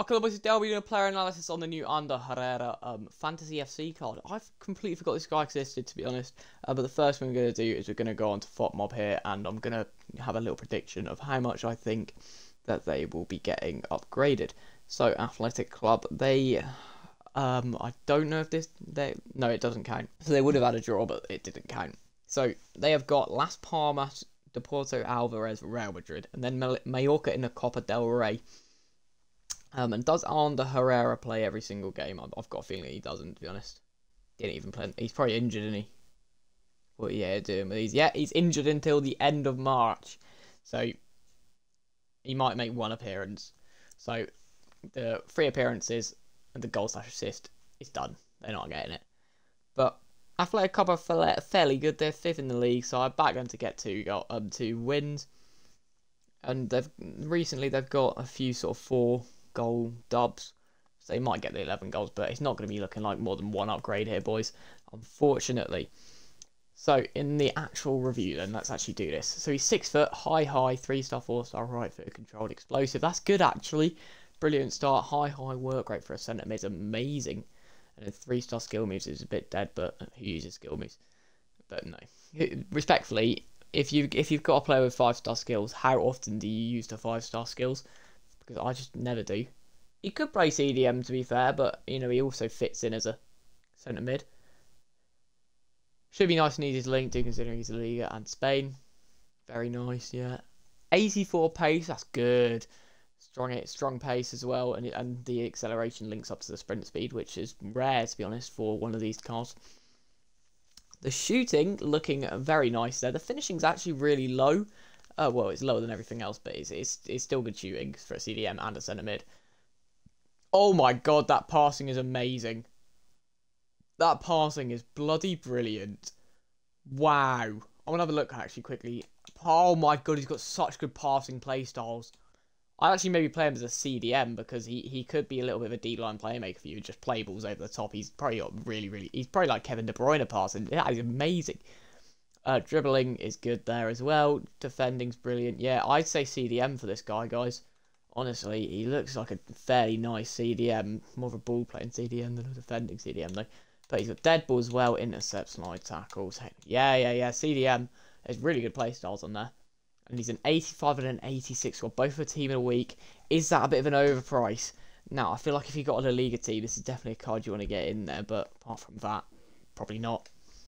Okay, boys, today be doing a player analysis on the new Ander Herrera um, Fantasy FC card. I've completely forgot this guy existed, to be honest. Uh, but the first thing we're going to do is we're going to go on to FotMob here, and I'm going to have a little prediction of how much I think that they will be getting upgraded. So, Athletic Club, they... Um, I don't know if this... they No, it doesn't count. So they would have had a draw, but it didn't count. So, they have got Las Palmas, Deportivo Alavés, Real Madrid, and then Mallorca in the Copa del Rey. Um, and does Ander Herrera play every single game? I've got a feeling he doesn't, to be honest. Didn't even play. He's probably injured, isn't he? Well, yeah, doing. But he's yeah, he's injured until the end of March, so he might make one appearance. So the three appearances and the goal slash assist is done. They're not getting it. But Athletic Club are fairly good. They're fifth in the league, so I back them to get two got um two wins. And they've recently they've got a few sort of four goal dubs. So they might get the 11 goals, but it's not going to be looking like more than one upgrade here, boys, unfortunately. So in the actual review, then let's actually do this. So he's six foot, high, high, three star, four star, right foot, controlled, explosive. That's good actually. Brilliant start, high, high work rate for a centre mid, amazing. And a three star skill moves is a bit dead, but who uses skill moves? But no, respectfully, if you if you've got a player with five star skills, how often do you use the five star skills? Because I just never do. He could play CDM to be fair, but you know he also fits in as a centre mid. Should be nice and easy to link to considering he's La Liga and Spain. Very nice, yeah. 84 pace, that's good. Strong it strong pace as well, and and the acceleration links up to the sprint speed, which is rare to be honest for one of these cars. The shooting looking very nice there. The finishing's actually really low, uh, well, it's lower than everything else, but it's, it's, it's still good shooting for a CDM and a centre mid. Oh my god, that passing is amazing. That passing is bloody brilliant. Wow. I'm going to have a look actually quickly. Oh my god, he's got such good passing play styles. I actually maybe play him as a CDM because he, he could be a little bit of a D-line playmaker for you, just play balls over the top. He's probably got really, really... He's probably like Kevin De Bruyne passing. That is amazing. Uh, dribbling is good there as well. Defending's brilliant. Yeah, I'd say CDM for this guy, guys. Honestly, he looks like a fairly nice CDM. More of a ball playing CDM than a defending CDM, though. But he's got dead ball as well, intercepts, slide tackles. Yeah, yeah, yeah. CDM. There's really good play styles on there. And he's an 85 and an 86 score, both for a team in a week. Is that a bit of an overprice? Now, I feel like if you've got a Liga team, this is definitely a card you want to get in there. But apart from that, probably not.